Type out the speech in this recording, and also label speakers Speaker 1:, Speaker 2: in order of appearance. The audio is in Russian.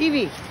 Speaker 1: TV.